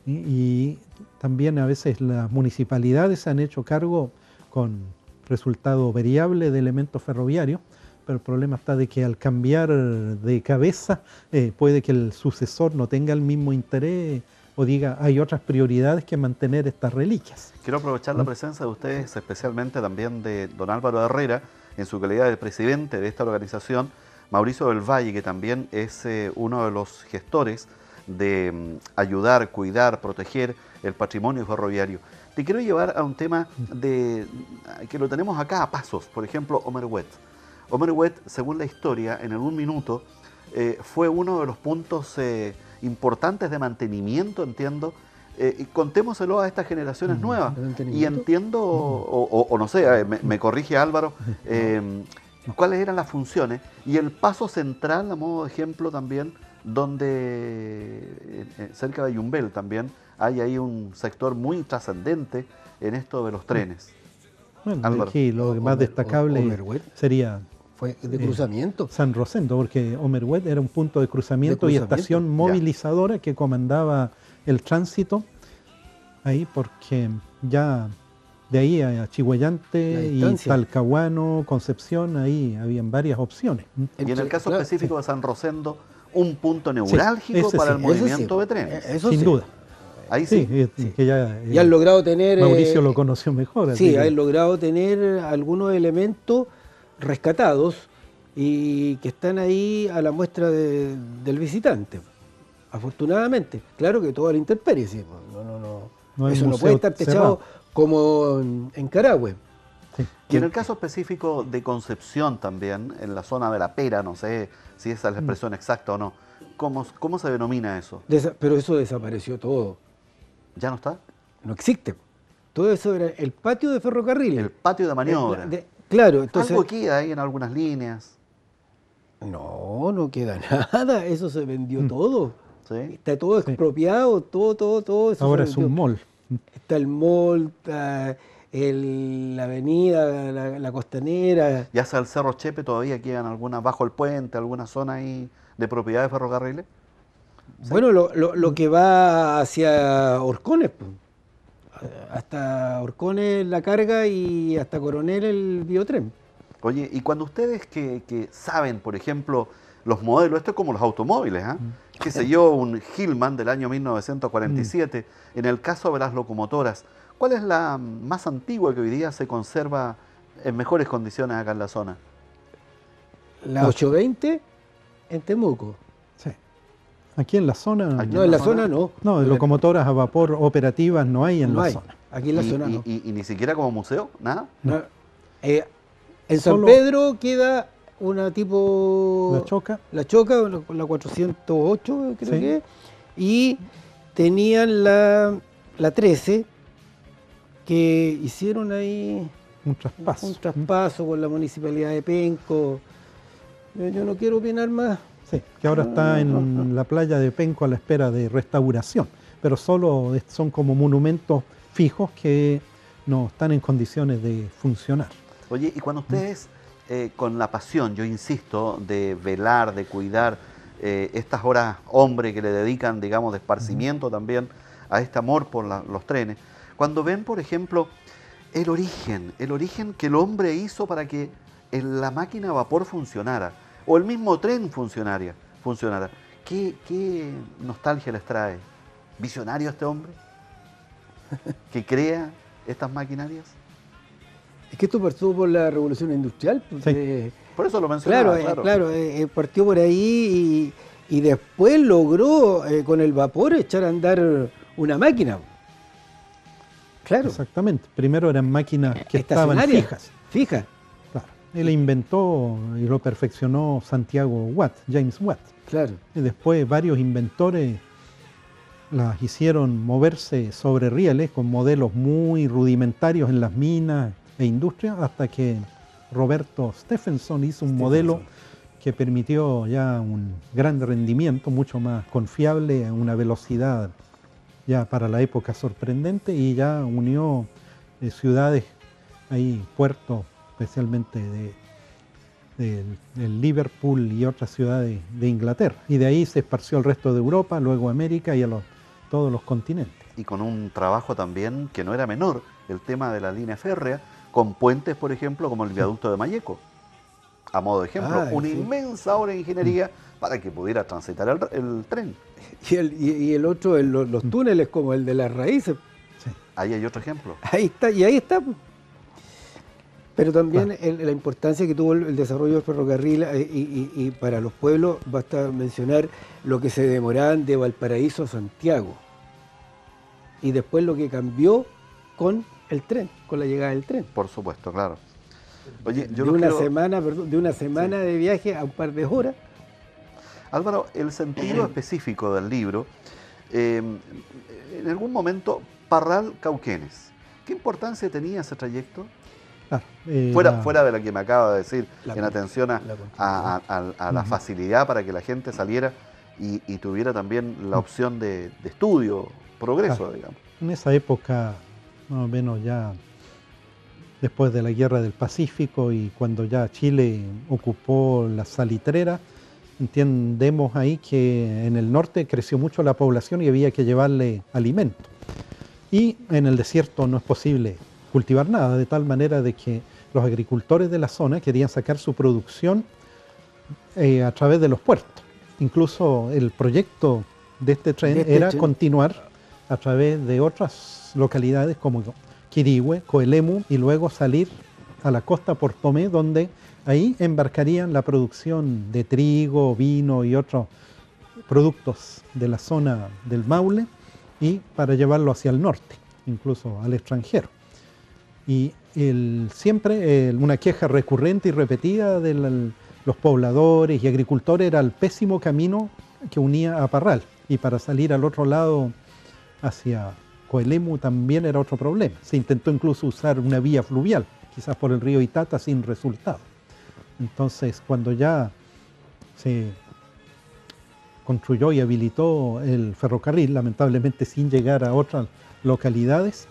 Y, y también a veces las municipalidades se han hecho cargo con resultado variable de elementos ferroviarios, pero el problema está de que al cambiar de cabeza eh, puede que el sucesor no tenga el mismo interés o diga hay otras prioridades que mantener estas reliquias. Quiero aprovechar la presencia de ustedes, especialmente también de don Álvaro Herrera, en su calidad de presidente de esta organización, Mauricio del Valle, que también es eh, uno de los gestores de mm, ayudar, cuidar, proteger el patrimonio ferroviario. Te quiero llevar a un tema de, que lo tenemos acá a pasos, por ejemplo, Omer Wet. Omer Wet, según la historia, en algún minuto eh, fue uno de los puntos eh, importantes de mantenimiento, entiendo. Eh, y contémoselo a estas generaciones nuevas. ¿de Y entiendo, o, o- o no sé, eh, me, me corrige Álvaro, eh, cuáles eran las funciones y el paso central, a modo de ejemplo también, donde cerca de Yumbel también hay ahí un sector muy trascendente en esto de los trenes. Bueno, Álvaro. aquí lo más destacable sería Fue de Eh, cruzamiento. San Rosendo, porque Omerwet era un punto de cruzamiento, De y estación ya. movilizadora que comandaba el tránsito ahí, porque ya de ahí a Chihuayante y. Talcahuano, Concepción, ahí habían varias opciones. ¿m? Y en el caso claro, específico de San Rosendo, un punto neurálgico para sí, el movimiento de pues, trenes. eh, eso Sin sí. duda. Ahí sí. Sí, que ya, Y han eh, logrado tener. Mauricio eh, lo conoció mejor. Sí, han logrado tener algunos elementos rescatados y que están ahí a la muestra de- del visitante. Afortunadamente. Claro que todo la intemperie, sí. pues, No, no, no. Eso no puede estar techado cerrado. como en, en Carahue. sí. Y en el caso específico de Concepción también, en la zona de la pera, no sé si esa es la expresión exacta o no, ¿cómo, cómo se denomina eso? Desa- pero eso desapareció todo. ¿Ya no está? No existe. Todo eso era el patio de ferrocarril. El patio de maniobra. De- claro, entonces. Algo queda ahí en algunas líneas. No, no queda nada. Eso se vendió Mm. todo. ¿sí? Está todo Sí. expropiado, todo, todo, todo. eso Ahora se es vendió. un mall. Está el mall, está el- la avenida, la, la costanera. Ya sea el Cerro Chepe todavía quedan algunas bajo el puente, alguna zona ahí de propiedad de ferrocarriles. Bueno, lo, lo- lo que va hacia Orcones, pues. Hasta Orcones la carga y hasta Coronel el biotren. Oye, y cuando ustedes que, que saben, por ejemplo, los modelos, esto es como los automóviles, ¿ah? Mm. qué sé yo, un Hillman del año 1947, en el caso de las locomotoras, ¿cuál es la más antigua que hoy día se conserva en mejores condiciones acá en la zona? La 820 en Temuco. Aquí en la zona. Aquí No, en la zona no. No, de locomotoras a vapor operativas no hay en No la hay. zona. Aquí en la y, zona y- no. y- y ni siquiera como museo, nada. No. Eh, en San Solo- Pedro queda una tipo... La choca. La Choca, la, la 408 creo Sí. que es, y tenían la, la 13 que hicieron ahí Un traspaso. un traspaso con la municipalidad de Penco. Yo, yo no quiero opinar más. Sí, que ahora está en la playa de Penco a la espera de restauración, pero solo son como monumentos fijos que no están en condiciones de funcionar. Oye, y cuando ustedes, eh, con la pasión, yo insisto, de velar, de cuidar eh, estas horas hombre que le dedican, digamos, de esparcimiento también a este amor por los trenes, cuando ven, por ejemplo, el origen, el origen que el hombre hizo para que la máquina a vapor funcionara, o el mismo tren funcionara, funcionara, ¿qué, qué nostalgia les trae? ¿Visionario este hombre? ¿Que crea estas maquinarias? Es que esto partió por la revolución industrial. pues, Sí. eh, Por eso lo mencionaba, claro, claro. eh, claro, eh, partió por ahí y, y después logró eh, con el vapor echar a andar una máquina. Claro, Exactamente. Primero eran máquinas que estaban estacionaria, fijas. Él inventó y lo perfeccionó Santiago Watt, James Watt. claro. Y después varios inventores las hicieron moverse sobre rieles con modelos muy rudimentarios en las minas e industrias hasta que Roberto Stephenson hizo un modelo que permitió ya un gran rendimiento, mucho más confiable, a una velocidad ya para la época sorprendente y ya unió eh, ciudades, ahí puertos especialmente de, del- del Liverpool y otras ciudades de Inglaterra. Y de ahí se esparció al resto de Europa, luego a América y a los- todos los continentes. y con un trabajo también que no era menor, el tema de la línea férrea, con puentes, por ejemplo, como el viaducto de Mayeco. A modo de ejemplo, Ah, una sí. inmensa obra de ingeniería para que pudiera transitar el, el tren. Y el, y- y el otro, el- los, los túneles como el de las raíces. Ahí hay otro ejemplo. Ahí está, y ahí está. Pero también el- la importancia que tuvo el, el desarrollo del ferrocarril eh, y, y- y para los pueblos, basta mencionar lo que se demoraban de Valparaíso a Santiago. Y después lo que cambió con el tren, con la llegada del tren. Por supuesto, claro. Oye, yo de, una quiero- semana, perdón, de una semana de viaje a un par de horas. Álvaro, el sentido específico del libro, eh, en algún momento, Parral Cauquenes. ¿Qué importancia tenía ese trayecto? Claro, eh, Fuera, la- fuera de lo que me acaba de decir, La en atención a, la a- a- a la facilidad para que la gente saliera y, y tuviera también la opción de, de estudio, progreso, Claro. digamos. En esa época, más o menos ya después de la guerra del Pacífico y cuando ya Chile ocupó la salitrera, entendemos ahí que en el norte creció mucho la población y había que llevarle alimento. Y en el desierto no es posible cultivar nada, de tal manera de que los agricultores de la zona querían sacar su producción eh, a través de los puertos. Incluso el proyecto de este tren De este era tren. continuar a través de otras localidades como Quirihue, Coelemu y luego salir a la costa por Tomé, donde ahí embarcarían la producción de trigo, vino y otros productos de la zona del Maule y para llevarlo hacia el norte, incluso al extranjero. Y el- siempre una queja recurrente y repetida de los pobladores y agricultores era el pésimo camino que unía a Parral. Y para salir al otro lado, hacia Coelemu, también era otro problema. Se intentó incluso usar una vía fluvial, quizás por el río Itata, sin resultado. Entonces, cuando ya se construyó y habilitó el ferrocarril, lamentablemente sin llegar a otras localidades,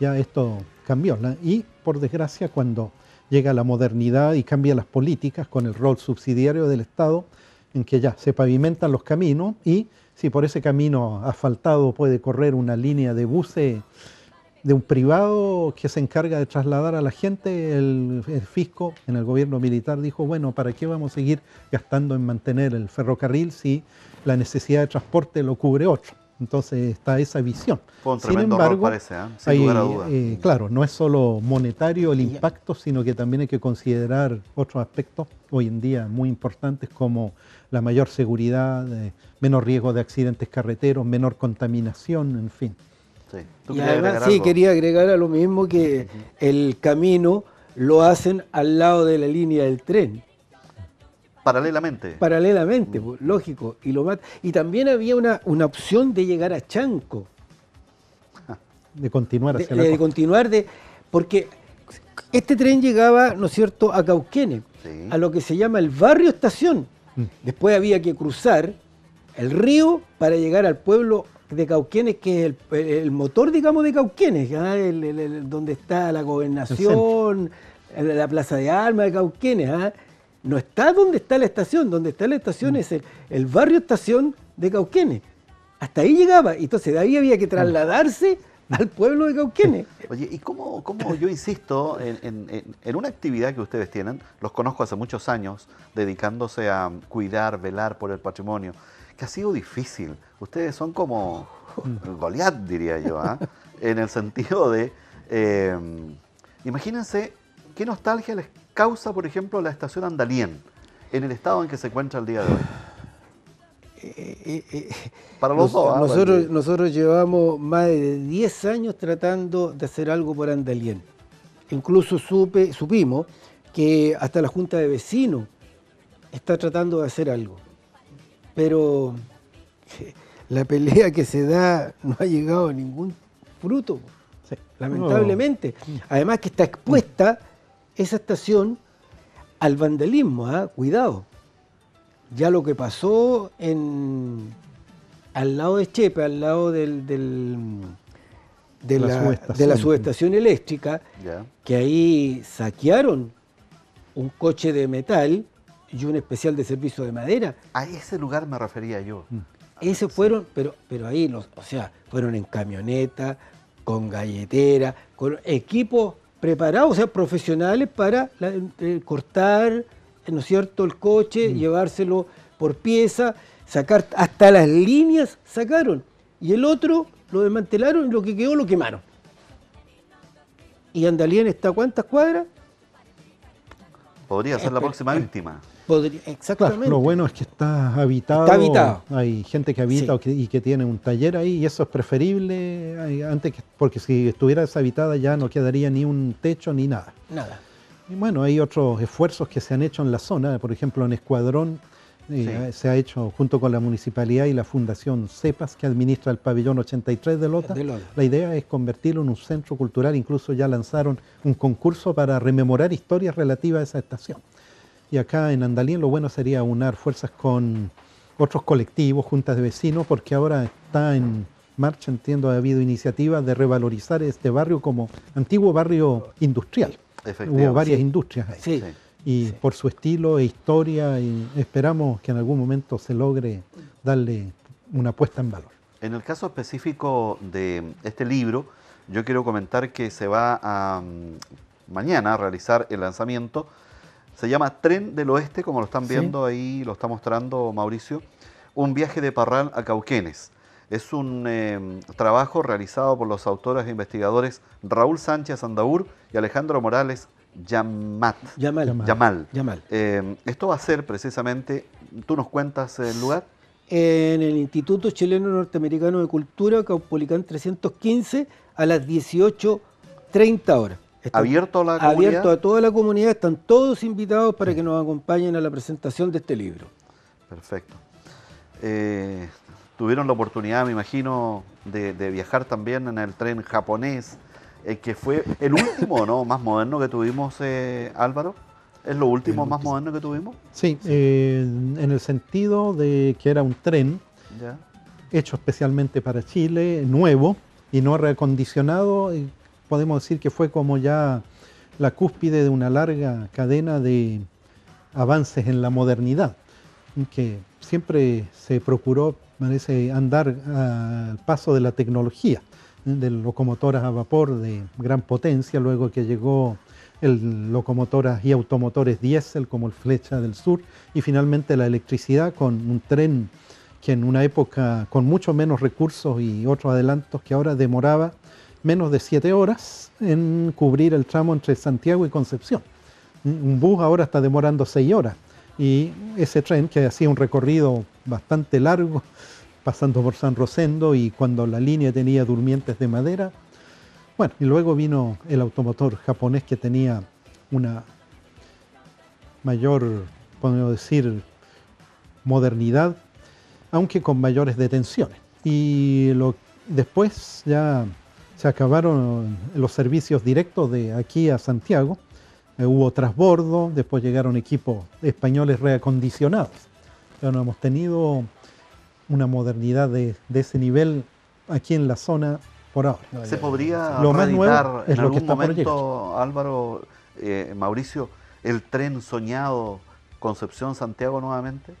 ya esto cambió. Y por desgracia, cuando llega la modernidad y cambia las políticas con el rol subsidiario del Estado, en que ya se pavimentan los caminos y si por ese camino asfaltado puede correr una línea de buses de un privado que se encarga de trasladar a la gente, el, el, fisco en el gobierno militar dijo, bueno, ¿para qué vamos a seguir gastando en mantener el ferrocarril si la necesidad de transporte lo cubre otro? Entonces está esa visión. Sin embargo, parece, ¿eh? Sin hay, lugar a duda. eh, claro, no es solo monetario el impacto, sino que también hay que considerar otros aspectos hoy en día muy importantes como la mayor seguridad, eh, menor riesgo de accidentes carreteros, menor contaminación, en fin. Sí. ¿Tú Y además, agregar sí, algo? quería agregar a lo mismo que el camino lo hacen al lado de la línea del tren, Paralelamente. paralelamente, pues, lógico. Y, lo más- y también había una, una opción de llegar a Chanco, De continuar de, hacia la de costa. continuar de... Porque este tren llegaba, ¿no es cierto?, a Cauquenes, Sí. a lo que se llama el barrio estación. Mm. Después había que cruzar el río para llegar al pueblo de Cauquenes, que es el, el motor, digamos, de Cauquenes, ¿ah? El- el- el- donde está la gobernación, la plaza de armas de Cauquenes. ¿ah? No está donde está la estación, donde está la estación Mm. es el, el barrio estación de Cauquenes. Hasta ahí llegaba, entonces de ahí había que trasladarse al pueblo de Cauquenes. Oye, ¿y cómo, cómo yo insisto en, en- en- en una actividad que ustedes tienen? Los conozco hace muchos años, dedicándose a cuidar, velar por el patrimonio, que ha sido difícil. Ustedes son como Goliat, diría yo, ¿ah? en el sentido de, eh, imagínense qué nostalgia les causa, por ejemplo, la estación Andalien, en el estado en que se encuentra el día de hoy. Eh, eh, Para los Nos- dos, ¿ah? nosotros, Porque- nosotros llevamos más de 10 años tratando de hacer algo por Andalien. Incluso supe, supimos que hasta la Junta de Vecinos está tratando de hacer algo. Pero eh, la pelea que se da no ha llegado a ningún fruto, Sí. lamentablemente. Además que está expuesta esa estación al vandalismo, ¿ah? cuidado. Ya lo que pasó en al lado de Chepe, al lado del, del- de, La la, subestación. de la subestación eléctrica, que ahí saquearon un coche de metal y un especial de servicio de madera. A ese lugar me refería yo. Ese fueron, pero, pero ahí, los, o sea, fueron en camioneta, con galletera, con equipos preparados, o sea, profesionales para la- eh, cortar, ¿no es cierto?, el coche, llevárselo por pieza, sacar hasta las líneas, sacaron. Y el otro lo desmantelaron y lo que quedó lo quemaron. ¿Y Andalien está a cuántas cuadras? Podría ser la Eh, próxima eh, víctima. Podría, Claro, exactamente. lo bueno es que está habitado. Está habitado. Hay gente que habita Sí. o que- y que tiene un taller ahí y eso es preferible antes que, porque si estuviera deshabitada ya no quedaría ni un techo ni nada. Nada. Y bueno, hay otros esfuerzos que se han hecho en la zona, por ejemplo en Escuadrón eh, se ha hecho junto con la municipalidad y la Fundación CEPAS que administra el pabellón 83 de Lota. De Lota. La idea es convertirlo en un centro cultural, incluso ya lanzaron un concurso para rememorar historias relativas a esa estación. Y acá en Andalien lo bueno sería unar fuerzas con otros colectivos, juntas de vecinos, porque ahora está en marcha, entiendo, ha habido iniciativas de revalorizar este barrio como antiguo barrio industrial. Efectivamente. Hubo varias Sí. industrias ahí. Sí. Sí. Y por su estilo e historia, y esperamos que en algún momento se logre darle una puesta en valor. En el caso específico de este libro, yo quiero comentar que se va a mm, mañana a realizar el lanzamiento. Se llama Tren del Oeste, como lo están Sí. viendo ahí, lo está mostrando Mauricio. Un viaje de Parral a Cauquenes. Es un eh, trabajo realizado por los autores e investigadores Raúl Sánchez Andaur y Alejandro Morales Yamat. Yamal. Yamal. Yamal. Yamal. Eh, esto va a ser precisamente, tú nos cuentas el lugar. en el Instituto Chileno Norteamericano de Cultura, Caupolicán 315, a las 18.30 horas. Está Abierto a la abierto comunidad. a toda la comunidad, están todos invitados para que nos acompañen a la presentación de este libro. Perfecto. Eh, tuvieron la oportunidad, me imagino, de, de viajar también en el tren japonés, eh, que fue el último, ¿no? Más moderno que tuvimos, eh, Álvaro. ¿Es lo último más moderno que tuvimos? Sí, eh, en el sentido de que era un tren Ya. hecho especialmente para Chile, nuevo y no reacondicionado, podemos decir que fue como ya la cúspide de una larga cadena de avances en la modernidad, que siempre se procuró, parece, andar al paso de la tecnología. de locomotoras a vapor de gran potencia, luego que llegó el locomotoras y automotores diésel como el Flecha del Sur y finalmente la electricidad con un tren que en una época con mucho menos recursos y otros adelantos que ahora demoraba menos de siete horas en cubrir el tramo entre Santiago y Concepción. Un bus ahora está demorando seis horas y ese tren que hacía un recorrido bastante largo pasando por San Rosendo y cuando la línea tenía durmientes de madera, bueno, y luego vino el automotor japonés que tenía una mayor, podemos decir, modernidad, aunque con mayores detenciones. Y lo, después ya se acabaron los servicios directos de aquí a Santiago, eh, hubo trasbordo, después llegaron equipos españoles reacondicionados. Pero no hemos tenido una modernidad de, de ese nivel aquí en la zona ¿Se podría lo más nuevo en algún momento, Álvaro, eh, Mauricio, el tren soñado Concepción-Santiago nuevamente?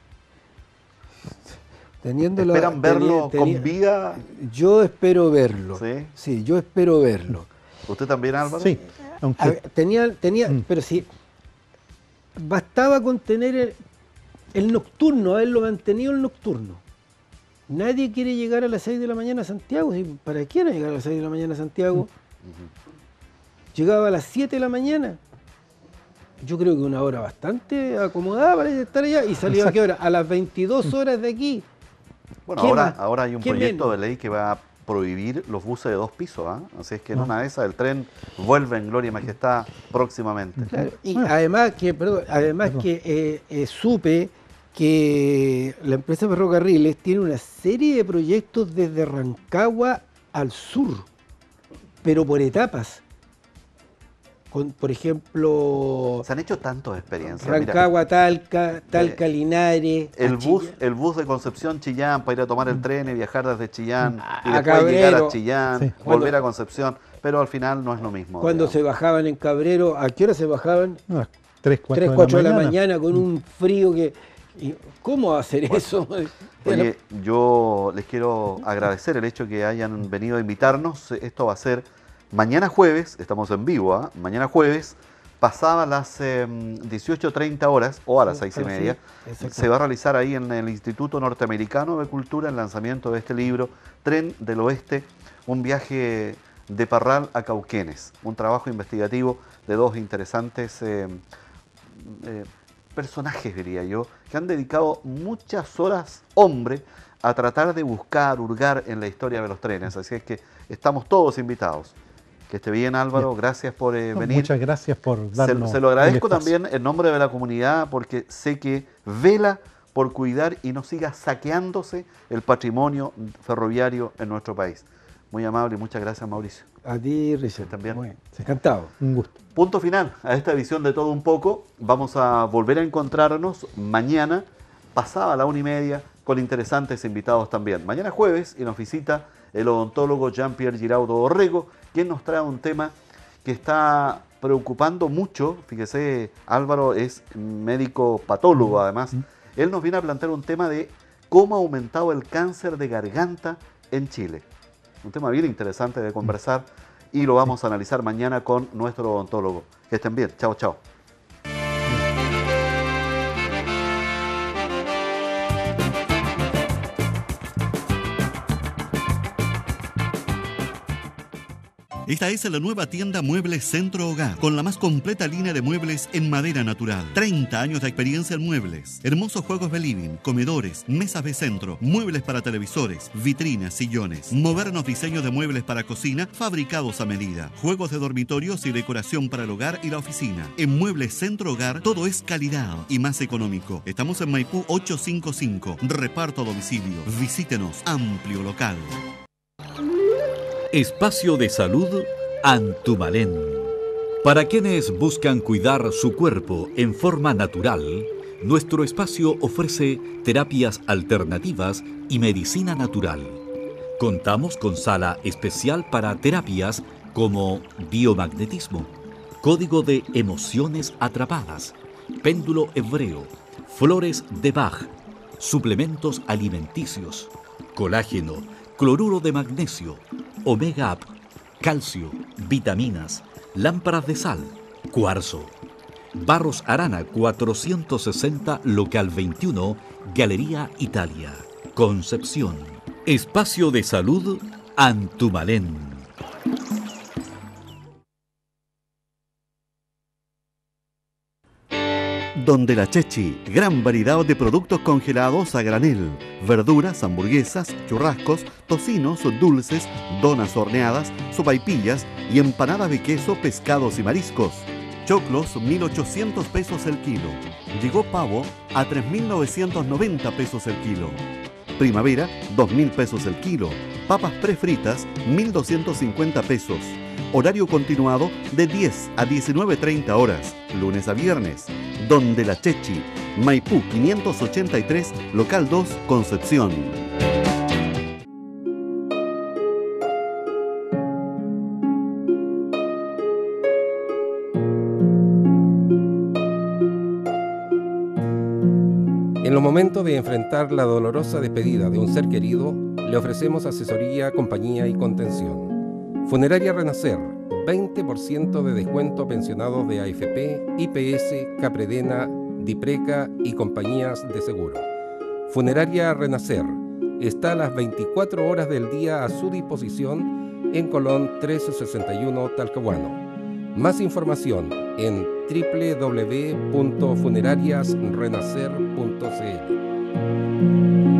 Teniendo ¿Esperan verlo con vida? Yo espero verlo. ¿Sí? Sí, yo espero verlo. ¿Usted también, Álvaro? Sí. Aunque... tenía, tenía mm. pero sí, bastaba con tener el, el nocturno, haberlo mantenido el nocturno. Nadie quiere llegar a las 6 de la mañana a Santiago. ¿Para qué era llegar a las 6 de la mañana a Santiago? Llegaba a las 7 de la mañana. Yo creo que una hora bastante acomodada para estar allá. ¿Y salía a qué hora? A las 22 horas de aquí. Bueno, ahora, ahora hay un proyecto de ley que va a prohibir los buses de dos pisos. ¿ah? Así es que en una de esas el tren vuelve en gloria y majestad próximamente. Y además que, perdón, además que eh, eh, supe que la empresa Ferrocarriles tiene una serie de proyectos desde Rancagua al sur, pero por etapas. Con, por ejemplo... Se han hecho tantas experiencias. Rancagua, Talca, Talca, Linares. El bus, el bus de Concepción, Chillán, para ir a tomar el mm. tren y viajar desde Chillán, y después llegar a Chillán, volver a Concepción, pero al final no es lo mismo. Cuando se bajaban en Cabrero, ¿a qué hora se bajaban? 3, 4, de, la mañana con un frío que ¿Y cómo hacer eso? Oye, yo les quiero agradecer el hecho que hayan venido a invitarnos. Esto va a ser mañana jueves, estamos en vivo, ¿ah? mañana jueves, pasada las 18.30 em, horas o a las seis y media, se va a realizar ahí en el Instituto Norteamericano de Cultura el lanzamiento de este libro, Tren del Oeste, un viaje de Parral a Cauquenes, un trabajo investigativo de dos interesantes em, eh, personajes, diría yo, que han dedicado muchas horas, hombre, a tratar de buscar, hurgar en la historia de los trenes. Así es que estamos todos invitados. Que esté bien, Álvaro. Gracias por eh, venir. Muchas gracias por darnos. Se, se lo agradezco también en nombre de la comunidad porque sé que vela por cuidar y no siga saqueándose el patrimonio ferroviario en nuestro país. Muy amable y muchas gracias, Mauricio. A ti, Richard. También. Encantado. Un gusto. Punto final a esta edición de Todo Un Poco. Vamos a volver a encontrarnos mañana, pasada la una y media, con interesantes invitados también. Mañana jueves y nos visita el odontólogo Jean-Pierre Giraudo Orrego, quien nos trae un tema que está preocupando mucho. Fíjese, Álvaro es médico patólogo además. Él nos viene a plantear un tema de cómo ha aumentado el cáncer de garganta en Chile. Un tema bien interesante de conversar y lo vamos a analizar mañana con nuestro odontólogo. Que estén bien. Chao, chao. Esta es la nueva tienda Muebles Centro Hogar, con la más completa línea de muebles en madera natural. 30 años de experiencia en muebles. Hermosos juegos de living, comedores, mesas de centro, muebles para televisores, vitrinas, sillones, modernos diseños de muebles para cocina fabricados a medida, juegos de dormitorios y decoración para el hogar y la oficina. En Muebles Centro Hogar todo es calidad y más económico. Estamos en Maipú 855, reparto a domicilio. Visítenos, amplio local. Espacio de salud Antumalén. Para quienes buscan cuidar su cuerpo en forma natural, nuestro espacio ofrece terapias alternativas y medicina natural. Contamos con sala especial para terapias como biomagnetismo, código de emociones atrapadas, péndulo hebreo, flores de Bach, suplementos alimenticios, colágeno, cloruro de magnesio, Omega Up, calcio, vitaminas, lámparas de sal, cuarzo. Barros Arana 460, local 21, Galería Italia, Concepción. Espacio de salud Antumalén. Donde la Chechi, gran variedad de productos congelados a granel, verduras, hamburguesas, churrascos, tocinos, dulces, donas horneadas, sopaipillas y empanadas de queso, pescados y mariscos. Choclos, 1.800 pesos el kilo. Llegó pavo a 3.990 pesos el kilo. Primavera, 2.000 pesos el kilo. Papas prefritas, 1.250 pesos. Horario continuado de 10 a 19.30 horas, lunes a viernes. Donde la Chechi, Maipú 583, local 2, Concepción. En los momentos de enfrentar la dolorosa despedida de un ser querido, le ofrecemos asesoría, compañía y contención. Funeraria Renacer, 20% de descuento a pensionados de AFP, IPS, Capredena, Dipreca y compañías de seguro. Funeraria Renacer está a las 24 horas del día a su disposición en Colón 1361 Talcahuano. Más información en www.funerariasrenacer.cl.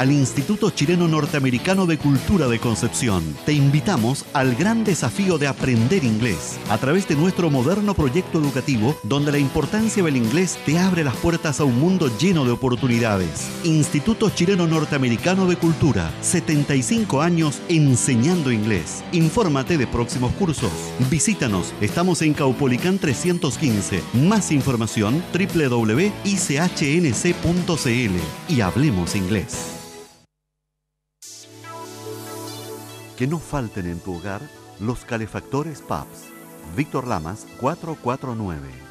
al Instituto Chileno Norteamericano de Cultura de Concepción. Te invitamos al gran desafío de aprender inglés a través de nuestro moderno proyecto educativo donde la importancia del inglés te abre las puertas a un mundo lleno de oportunidades. Instituto Chileno Norteamericano de Cultura, 75 años enseñando inglés. Infórmate de próximos cursos. Visítanos, estamos en Caupolicán 315. Más información www.ichnc.cl y hablemos inglés. Que no falten en tu hogar los calefactores PAPS. Víctor Lamas 449.